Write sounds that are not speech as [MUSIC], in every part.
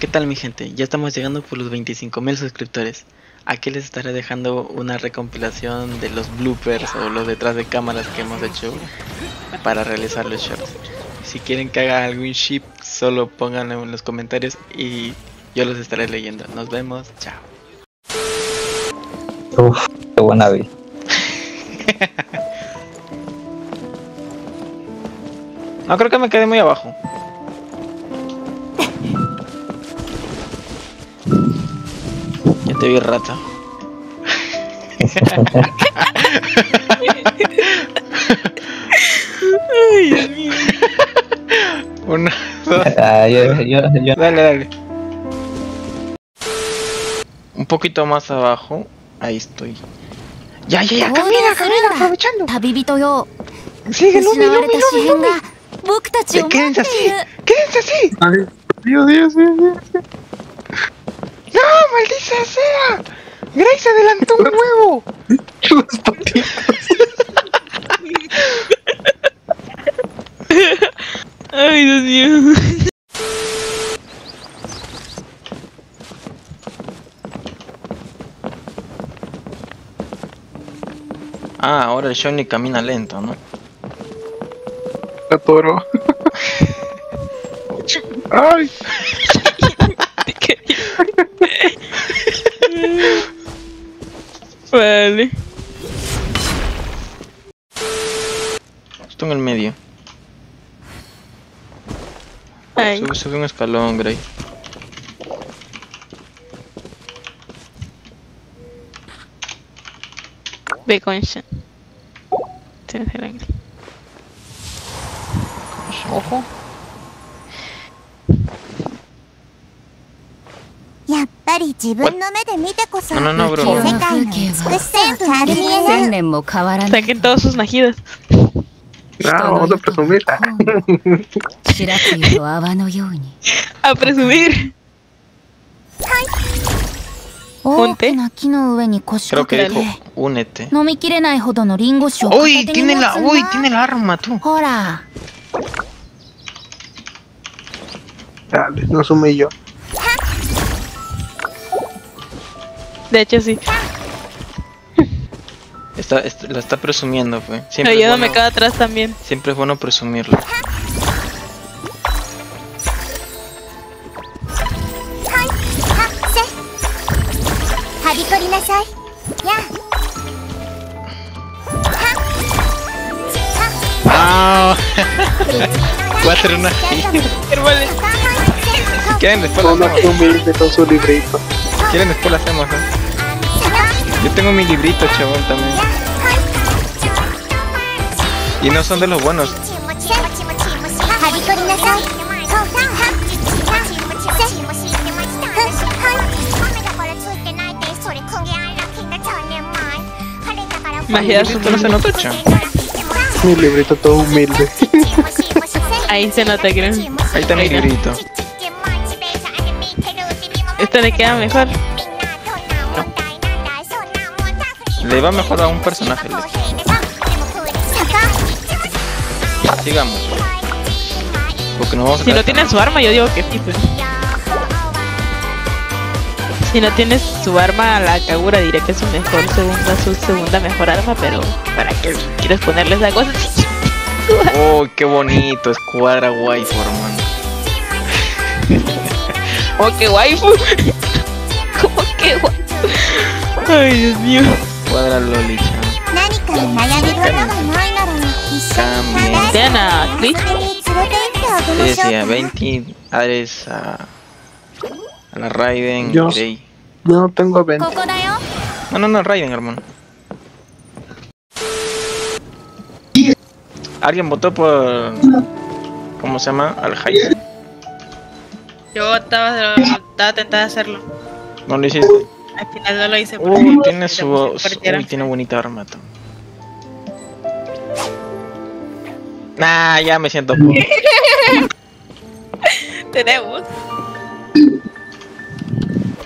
¿Qué tal mi gente? Ya estamos llegando por los 25.000 suscriptores. Aquí les estaré dejando una recompilación de los bloopers o los detrás de cámaras que hemos hecho para realizar los shorts. Si quieren que haga algún ship, solo pónganlo en los comentarios y yo los estaré leyendo. Nos vemos, chao. Uf, qué buena vi. [LAUGHS] No creo que me quedé muy abajo. Te vi rata. Ay, Dios mío. Una, dos. Dale, dale. Un poquito más abajo. Ahí estoy. Ya, ya, ya, camina, camina, aprovechando. Sigue, Lumi, Lumi, Lumi, Lumi. Quédense así, quédense así. Ay, Dios, Dios, Dios, Dios. Maldita sea. Grace adelantó un huevo. Los patitos. Ay, Dios mío. Ah, ahora el Shawnee camina lento, ¿no? La toro. [LAUGHS] Ay, Vale. Estoy en el medio. Ay, Sube, sube un escalón, Gray. ve hace la- Ojo. っぱり自分の目で見てこそ No, no, no, bro. 世界の美しさを感じれる千年も変わらない Saquen todos sus najidas. no, vamos a presumir. 白露と泡のように A presumir. 大きな木の上に腰 Creo 掛 que け dijo, て únete. 飲みきれないほどのリンゴ酒を片手 Uy, に tiene 持 la, つ uy, な tiene el arma, tú. ほら Dale, nos humilló. De hecho, sí. Está, está, la está presumiendo, fue. Siempre Ayúdame bueno, acá atrás también. Siempre es bueno presumirlo. ¡Wow! [LAUGHS] Cuatro una. Quieren después la hacemos. Quieren después la hacemos, ¿no? Yo tengo mi librito, chabón, también. Y no son de los buenos. Magia no se nota, chabón. Mi librito todo humilde. [LAUGHS] Ahí se nota, creo. Ahí está mi librito. Esto le queda mejor. Le va mejor a un personaje. Sigamos. Porque nos vamos a Si no tiene su arma, yo digo que sí. pues. Si no tienes su arma, la Kagura diré que es su mejor segunda, su segunda mejor arma, pero ¿para qué quieres ponerle esa cosa? Oh, qué bonito. Escuadra waifu, hermano. [LAUGHS] ¿Cómo que waifu? [LAUGHS] ¿Cómo que waifu? Ay, Dios mío cuadra Lolicha. Cuarentena, clic. Sí, decía, 20 Ares a, a la Raiden. Yo, Grey. no tengo 20. No, no, no, Raiden, hermano. ¿Alguien votó por... ¿Cómo se llama? Al Hyde. Yo estaba, estaba tentada a hacerlo. No lo hiciste. Al final no lo hice porque Uy, me tiene su. Uy, tiene bonita arma. tú. Nah, ya me siento. [LAUGHS] Tenemos.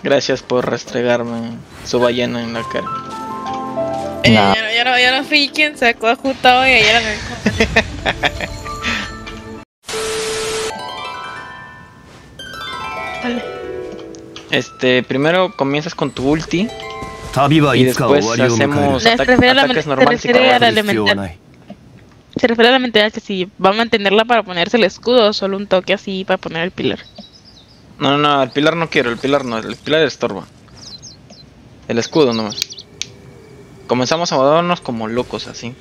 Gracias por restregarme su ballena en la cara. Eh, Nah. yo, no, yo, no, yo no fui quien sacó a Juta hoy, ayer [LAUGHS] Este, primero comienzas con tu ulti. Y después hacemos ataques normales. Se refiere, a la se refiere a la mentalidad que si va a mantenerla para ponerse el escudo o solo un toque así para poner el pilar. No, no, el pilar no quiero, el pilar no, el pilar estorba. El escudo nomás. Comenzamos a movernos como locos así.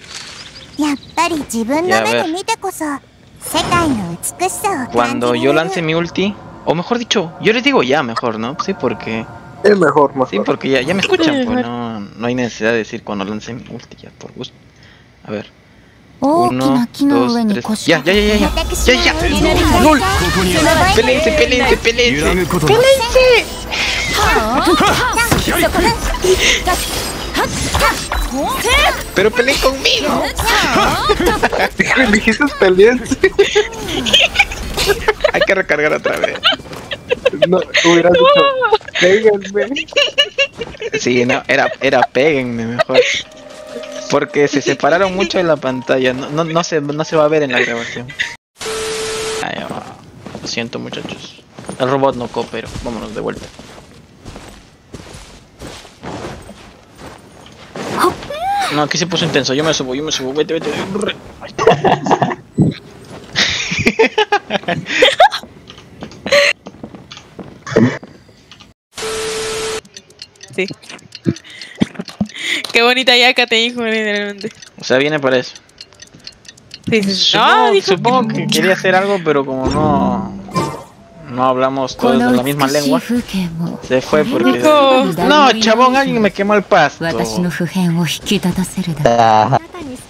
Cuando yo lance mi ulti, o mejor dicho, yo les digo ya mejor, ¿no? Sí, porque... Es mejor, mejor. Sí, porque ya, me escuchan, pues no, no hay necesidad de decir cuando lance mi ulti, ya, por gusto. A ver. Uno, dos, tres. Ya, ya, ya, ya. Ya, ya. ya ¡Lol! ¡Pélense, pélense, pélense! ¡Pélense! Pero peleen conmigo. [LAUGHS] Dijiste peleen. [LAUGHS] Que recargar otra vez. [LAUGHS] No, hubieras dicho, péguenme. Sí, no, era, era péguenme mejor. Porque se separaron mucho de la pantalla. No, no, no, se, no se va a ver en la grabación. Ay, va. Lo siento, muchachos. El robot no cooperó. Vámonos de vuelta. No, aquí se puso intenso. Yo me subo, yo me subo. Vete, vete. Re- [LAUGHS] Sí. Qué bonita yaca te dijo, literalmente. O sea, viene para eso. Sí. Ah, no, supongo que... quería hacer algo, pero como no no hablamos todos en la misma lengua. Se fue porque... No, chabón, alguien me quemó el pasto.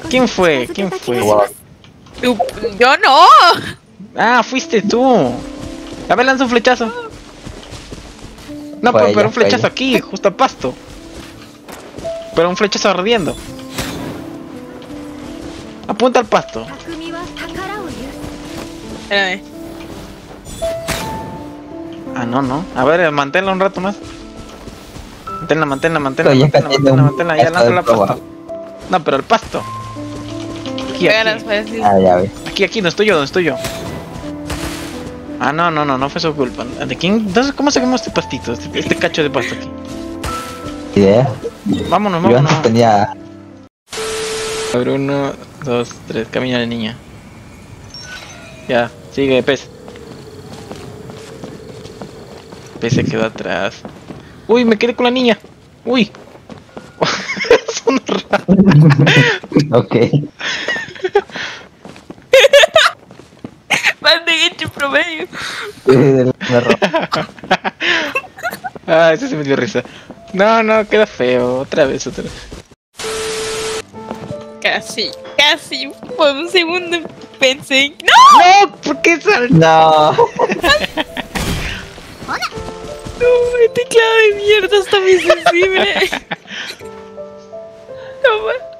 ¿Quién fue? ¿Quién fue? Yo no. Ah, fuiste tú. A ver, lanza un flechazo. No, pero, un flechazo aquí, justo al pasto. Pero un flechazo ardiendo. Apunta al pasto. Espérame. Ah, no, no. A ver, manténla un rato más. Manténla, manténla, manténla, Pero ya manténla, manténla, un manténla. Ya de proa. pasto. No, pero al pasto. Aquí, aquí. Ah, ya ves. aquí, aquí, no estoy yo, no estoy yo. Ah, no, no, no, no fue su culpa. ¿De quién? Entonces, ¿cómo sacamos este pastito? Este, este cacho de pasto aquí. Idea. Vámonos, Yo vámonos. antes tenía. A ver, uno, dos, tres, camina la niña. Ya, sigue, pez. Pez se quedó atrás. Uy, me quedé con la niña. Uy. [LAUGHS] Son raros. [LAUGHS] Ok. promedio. [LAUGHS] ah, ese se me dio risa. No, no, queda feo. Otra vez, otra vez. Casi, casi. Por un segundo pensé. ¡No! ¡No! ¿Por qué sal? No. [LAUGHS] no, el teclado de mierda está muy sensible. [LAUGHS] Toma.